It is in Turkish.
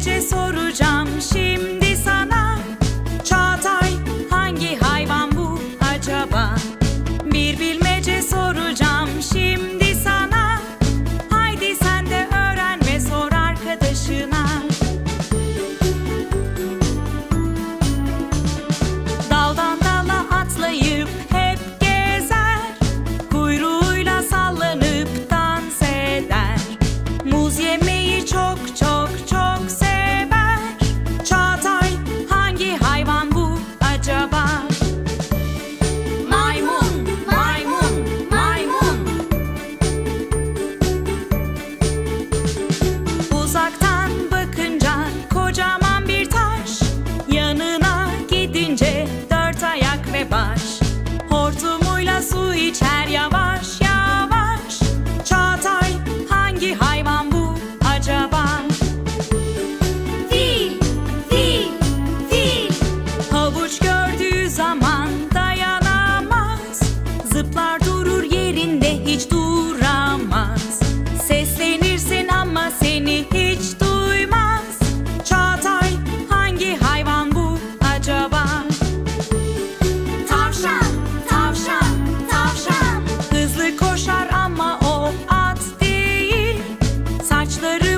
Sadece soracağım şimdi sana. Çağatay hangi hayvan bu acaba? Bir bilmece soracağım şimdi sana. Haydi sen de öğren ve sor arkadaşına. Daldan dala atlayıp hep gezer. Kuyruğuyla sallanıp dans eder. Muz yemeyi çok ama seni hiç duymaz. Çağatay hangi hayvan bu acaba? Tavşan, tavşan, tavşan. Hızlı koşar ama o at değil. Saçları